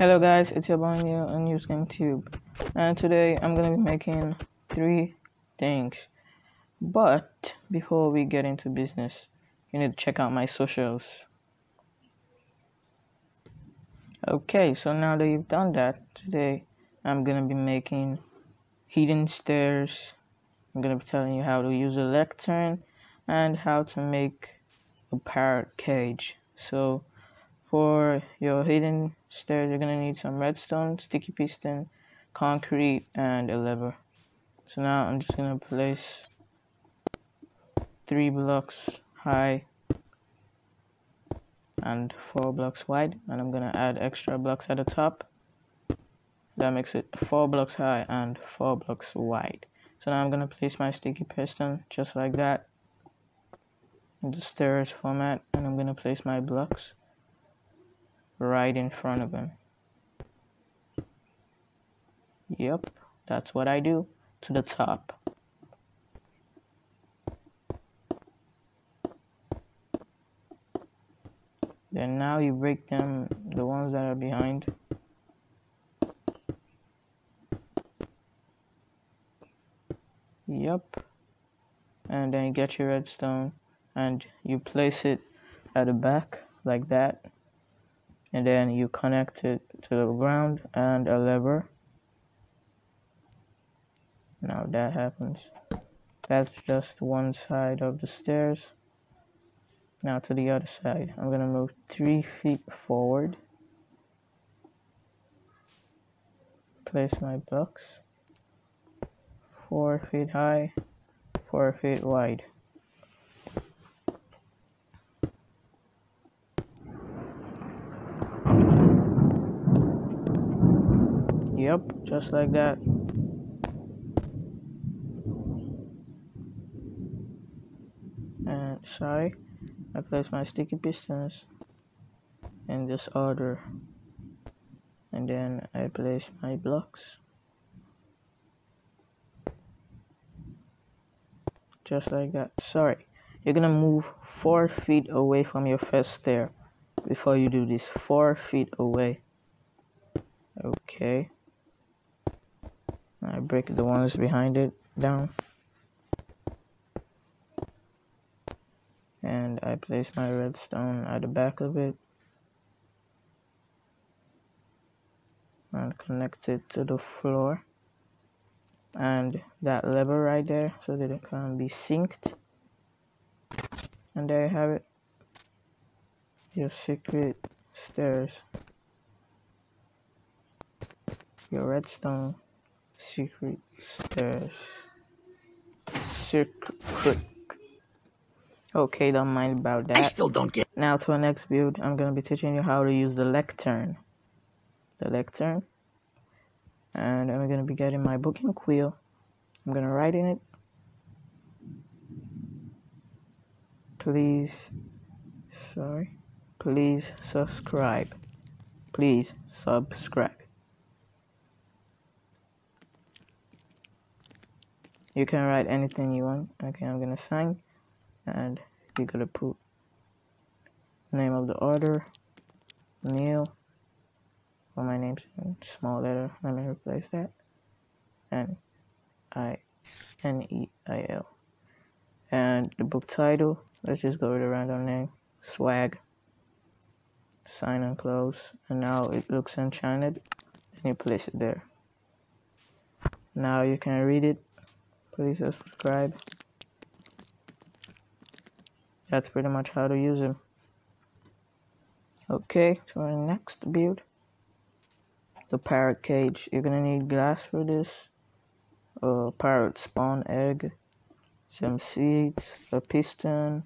Hello guys, it's your boy Neil on News Game Tube, and today I'm gonna be making three things. But before we get into business, you need to check out my socials. Okay, so now that you've done that, today I'm gonna be making hidden stairs. I'm gonna be telling you how to use a lectern and how to make a parrot cage. So for your hidden stairs, you're gonna need some redstone, sticky piston, concrete, and a lever. So now I'm just gonna place three blocks high and four blocks wide and I'm gonna add extra blocks at the top that makes it four blocks high and four blocks wide so now I'm gonna place my sticky piston just like that in the stairs format and I'm gonna place my blocks right in front of him. yep that's what I do to the top. Then now you break them the ones that are behind. Yep. And then you get your redstone and you place it at the back like that and then you connect it to the ground and a lever. Now that happens. That's just one side of the stairs. Now to the other side. I'm gonna move three feet forward. Place my blocks four feet high four feet wide yep just like that. And sorry I place my sticky pistons in this order. And then I place my blocks. Just like that. Sorry you're gonna move four feet away from your first stair before you do this. Four feet away. Okay I break the ones behind it down. And I place my redstone at the back of it. And connect it to the floor. And that lever right there so that it can be synced. And there you have it. Your secret stairs. Your redstone secret stairs secret Okay, don't mind about that. I still don't get. Now to our next build, I'm gonna be teaching you how to use the lectern. The lectern. And I'm gonna be getting my book and quill. I'm gonna write in it. Please, sorry. Please subscribe. Please subscribe. You can write anything you want. Okay, I'm gonna sign and you gotta put name of the order Neil well my name's in small letter let me replace that and I N E I L. And the book title let's just go with a random name swag. Sign and close and now it looks enchanted and you place it there. Now you can read it please subscribe. That's pretty much how to use him. Okay to our next build. The parrot cage. You're gonna need glass for this. A parrot spawn egg. Some seeds a piston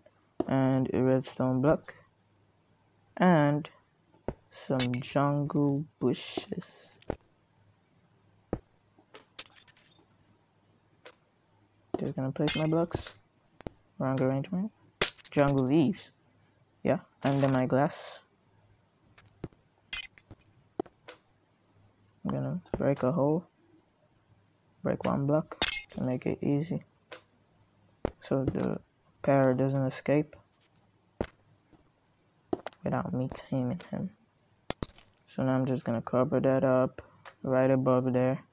and a redstone block. And some jungle bushes just gonna place my blocks wrong arrangement jungle leaves. Yeah, under my glass. I'm gonna break a hole, break one block to make it easy so the parrot doesn't escape without me taming him. so now I'm just gonna cover that up right above there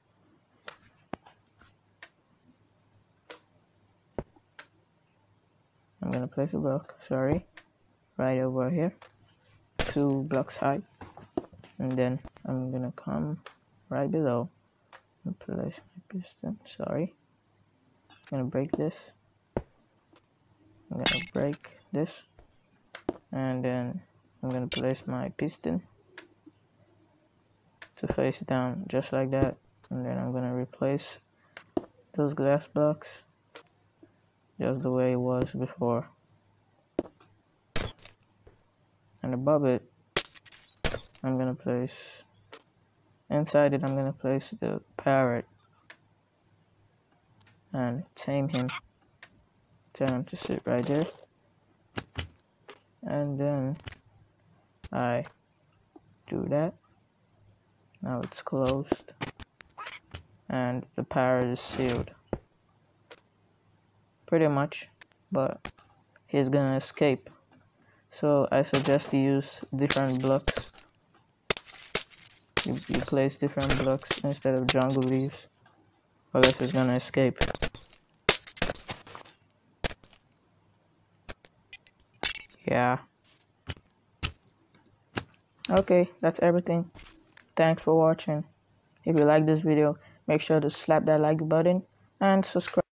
I'm gonna place a block sorry right over here two blocks high and then I'm gonna come right below and place my piston sorry. I'm gonna break this I'm gonna break this and then I'm gonna place my piston to face down just like that and then I'm gonna replace those glass blocks just the way it was before. And above it I'm gonna place inside it I'm gonna place the parrot. And tame him. Tell him to sit right there. And then I do that. Now it's closed. And the parrot is sealed pretty much but he's gonna escape. So I suggest you use different blocks. You, you place different blocks instead of jungle leaves or else he's gonna escape. Yeah. Okay that's everything. Thanks for watching. If you like this video make sure to slap that like button and subscribe